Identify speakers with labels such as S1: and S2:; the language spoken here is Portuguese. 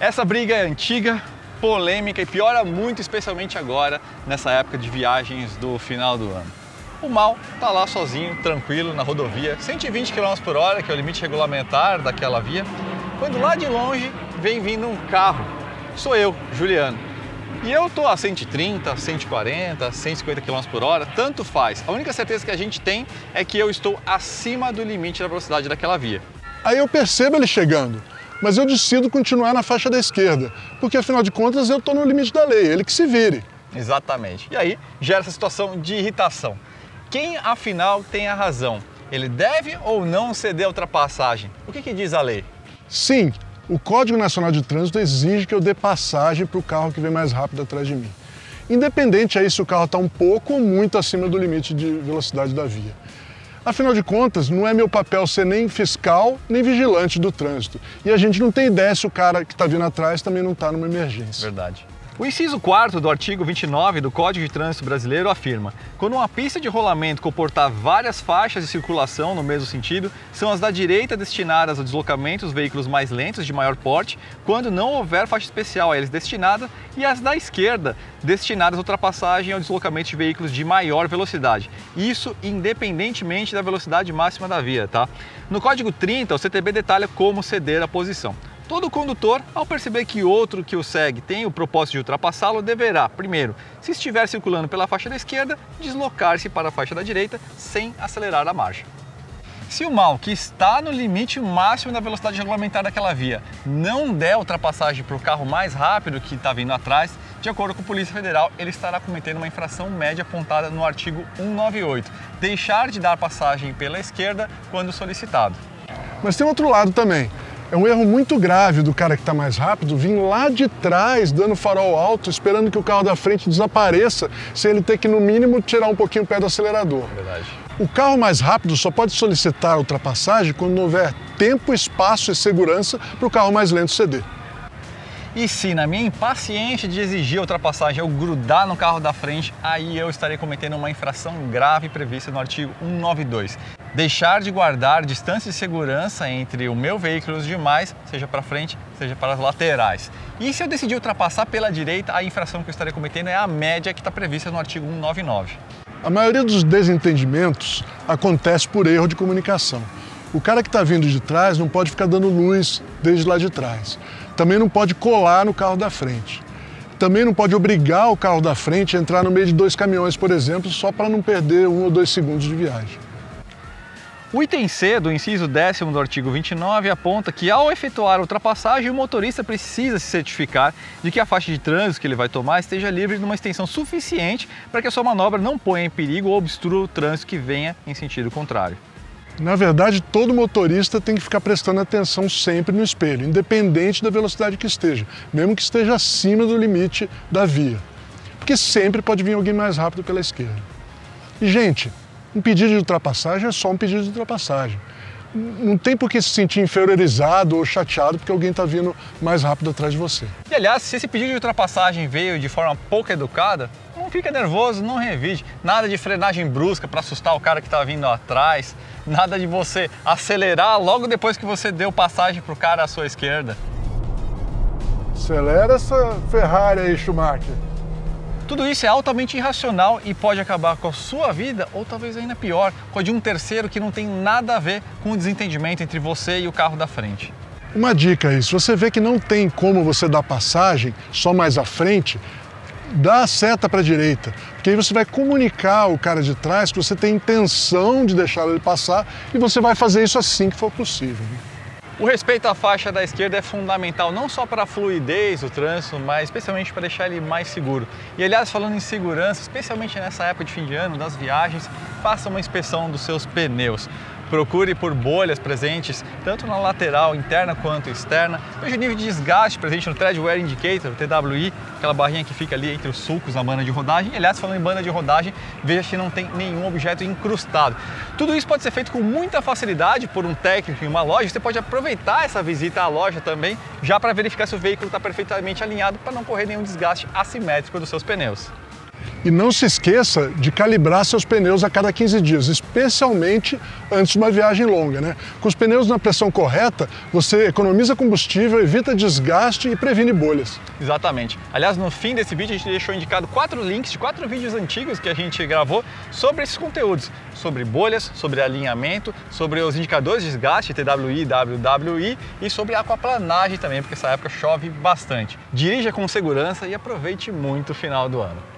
S1: Essa briga é antiga, polêmica e piora muito, especialmente agora, nessa época de viagens do final do ano. O mal está lá sozinho, tranquilo, na rodovia, 120 km por hora, que é o limite regulamentar daquela via, quando lá de longe vem vindo um carro. Sou eu, Juliano. E eu tô a 130, 140, 150 km por hora, tanto faz. A única certeza que a gente tem é que eu estou acima do limite da velocidade daquela via.
S2: Aí eu percebo ele chegando, mas eu decido continuar na faixa da esquerda, porque afinal de contas eu estou no limite da lei, ele que se vire.
S1: Exatamente. E aí gera essa situação de irritação. Quem afinal tem a razão? Ele deve ou não ceder a ultrapassagem? O que, que diz a lei?
S2: Sim, o Código Nacional de Trânsito exige que eu dê passagem para o carro que vem mais rápido atrás de mim. Independente aí se o carro está um pouco ou muito acima do limite de velocidade da via. Afinal de contas, não é meu papel ser nem fiscal nem vigilante do trânsito. E a gente não tem ideia se o cara que está vindo atrás também não está numa emergência.
S1: Verdade. O inciso 4 do artigo 29 do Código de Trânsito Brasileiro afirma: quando uma pista de rolamento comportar várias faixas de circulação no mesmo sentido, são as da direita destinadas ao deslocamento dos veículos mais lentos de maior porte, quando não houver faixa especial a eles destinada, e as da esquerda destinadas à ultrapassagem ao deslocamento de veículos de maior velocidade. Isso independentemente da velocidade máxima da via, tá? No Código 30, o CTB detalha como ceder a posição. Todo condutor, ao perceber que outro que o segue tem o propósito de ultrapassá-lo, deverá, primeiro, se estiver circulando pela faixa da esquerda, deslocar-se para a faixa da direita sem acelerar a marcha. Se o mal, que está no limite máximo da velocidade regulamentar daquela via, não der ultrapassagem para o carro mais rápido que está vindo atrás, de acordo com a Polícia Federal, ele estará cometendo uma infração média apontada no artigo 198, deixar de dar passagem pela esquerda quando solicitado.
S2: Mas tem outro lado também. É um erro muito grave do cara que está mais rápido vir lá de trás, dando farol alto, esperando que o carro da frente desapareça, sem ele ter que, no mínimo, tirar um pouquinho o pé do acelerador.
S1: Verdade.
S2: O carro mais rápido só pode solicitar a ultrapassagem quando houver tempo, espaço e segurança para o carro mais lento ceder.
S1: E se na minha impaciência de exigir a ultrapassagem eu grudar no carro da frente, aí eu estarei cometendo uma infração grave prevista no artigo 192. Deixar de guardar distância de segurança entre o meu veículo e os demais, seja para frente, seja para as laterais. E se eu decidir ultrapassar pela direita, a infração que eu estarei cometendo é a média que está prevista no artigo 199.
S2: A maioria dos desentendimentos acontece por erro de comunicação. O cara que está vindo de trás não pode ficar dando luz desde lá de trás. Também não pode colar no carro da frente. Também não pode obrigar o carro da frente a entrar no meio de dois caminhões, por exemplo, só para não perder um ou dois segundos de viagem.
S1: O item C do inciso 10 do artigo 29 aponta que ao efetuar a ultrapassagem, o motorista precisa se certificar de que a faixa de trânsito que ele vai tomar esteja livre de uma extensão suficiente para que a sua manobra não ponha em perigo ou obstrua o trânsito que venha em sentido contrário.
S2: Na verdade, todo motorista tem que ficar prestando atenção sempre no espelho, independente da velocidade que esteja, mesmo que esteja acima do limite da via. Porque sempre pode vir alguém mais rápido pela esquerda. E, gente, um pedido de ultrapassagem é só um pedido de ultrapassagem. Não tem por que se sentir inferiorizado ou chateado porque alguém está vindo mais rápido atrás de você.
S1: E aliás, se esse pedido de ultrapassagem veio de forma pouco educada, não fica nervoso, não revide. Nada de frenagem brusca para assustar o cara que está vindo atrás. Nada de você acelerar logo depois que você deu passagem para o cara à sua esquerda.
S2: Acelera essa Ferrari aí, Schumacher.
S1: Tudo isso é altamente irracional e pode acabar com a sua vida, ou talvez ainda pior, com a de um terceiro que não tem nada a ver com o desentendimento entre você e o carro da frente.
S2: Uma dica aí, se você vê que não tem como você dar passagem só mais à frente, dá a seta para a direita, porque aí você vai comunicar ao cara de trás que você tem intenção de deixar ele passar e você vai fazer isso assim que for possível. Né?
S1: O respeito à faixa da esquerda é fundamental não só para a fluidez do trânsito, mas especialmente para deixar ele mais seguro. E aliás, falando em segurança, especialmente nessa época de fim de ano, das viagens, faça uma inspeção dos seus pneus. Procure por bolhas presentes, tanto na lateral interna quanto externa. Veja o nível de desgaste presente no Tread Wear Indicator, TWI, aquela barrinha que fica ali entre os sulcos na banda de rodagem. Aliás, falando em banda de rodagem, veja se não tem nenhum objeto incrustado. Tudo isso pode ser feito com muita facilidade por um técnico em uma loja. Você pode aproveitar essa visita à loja também, já para verificar se o veículo está perfeitamente alinhado para não correr nenhum desgaste assimétrico dos seus pneus.
S2: E não se esqueça de calibrar seus pneus a cada 15 dias, especialmente antes de uma viagem longa. Né? Com os pneus na pressão correta, você economiza combustível, evita desgaste e previne bolhas.
S1: Exatamente. Aliás, no fim desse vídeo a gente deixou indicado quatro links de quatro vídeos antigos que a gente gravou sobre esses conteúdos, sobre bolhas, sobre alinhamento, sobre os indicadores de desgaste, TWI, WWI e sobre aquaplanagem também, porque essa época chove bastante. Dirija com segurança e aproveite muito o final do ano.